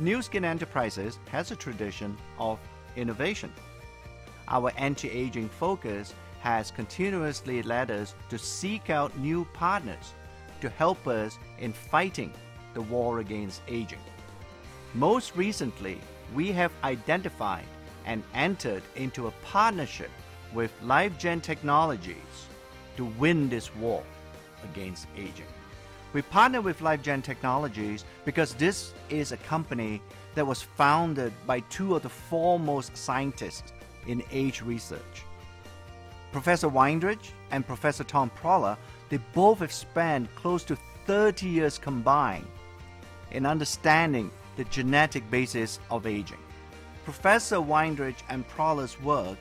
Nu Skin Enterprises has a tradition of innovation. Our anti aging focus has continuously led us to seek out new partners to help us in fighting the war against aging. Most recently, we have identified and entered into a partnership with LifeGen Technologies to win this war against aging. We partner with LifeGen Technologies because this is a company that was founded by two of the foremost scientists in age research. Professor Weindruch and Professor Tom Prolla, they both have spent close to 30 years combined in understanding the genetic basis of aging. Professor Weindruch and Prolla's work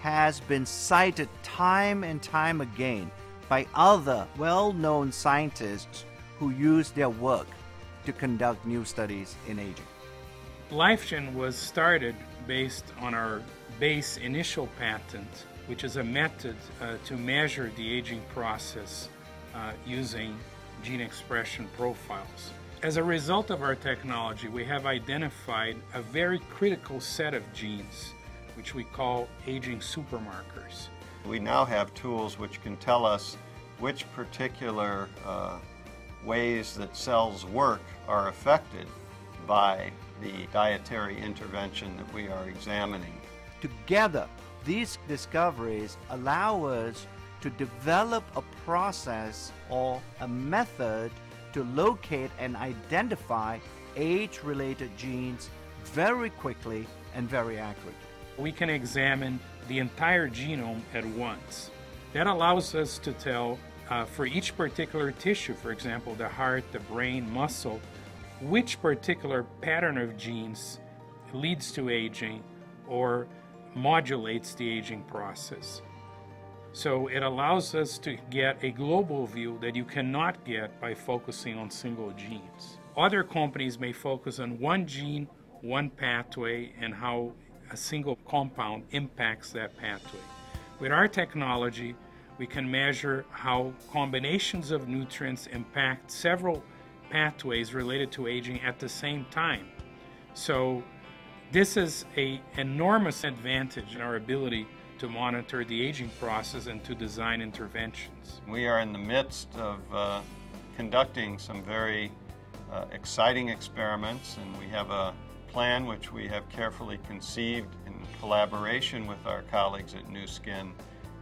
has been cited time and time again by other well-known scientists who use their work to conduct new studies in aging. LifeGen was started based on our base initial patent, which is a method uh, to measure the aging process uh, using gene expression profiles. As a result of our technology, we have identified a very critical set of genes, which we call aging supermarkers. We now have tools which can tell us which particular uh, ways that cells work are affected by the dietary intervention that we are examining. Together, these discoveries allow us to develop a process or a method to locate and identify age-related genes very quickly and very accurately. We can examine the entire genome at once. That allows us to tell uh, for each particular tissue, for example, the heart, the brain, muscle, which particular pattern of genes leads to aging or modulates the aging process. So it allows us to get a global view that you cannot get by focusing on single genes. Other companies may focus on one gene, one pathway, and how a single compound impacts that pathway. With our technology, we can measure how combinations of nutrients impact several pathways related to aging at the same time. So this is an enormous advantage in our ability to monitor the aging process and to design interventions. We are in the midst of uh, conducting some very uh, exciting experiments and we have a plan which we have carefully conceived in collaboration with our colleagues at Nu Skin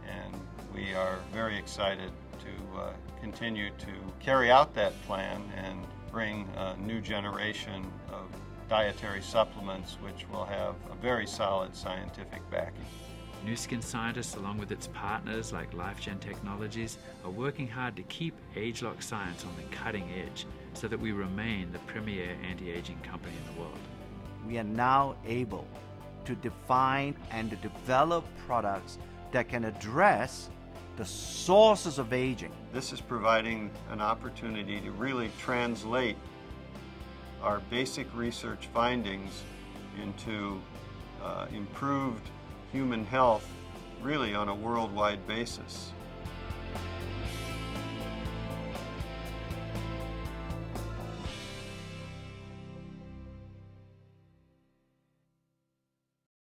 and we are very excited to uh, continue to carry out that plan and bring a new generation of dietary supplements which will have a very solid scientific backing. Nu Skin scientists, along with its partners like LifeGen Technologies, are working hard to keep ageLOC science on the cutting edge so that we remain the premier anti-aging company in the world. We are now able to define and develop products that can address the sources of aging. This is providing an opportunity to really translate our basic research findings into uh, improved human health really on a worldwide basis.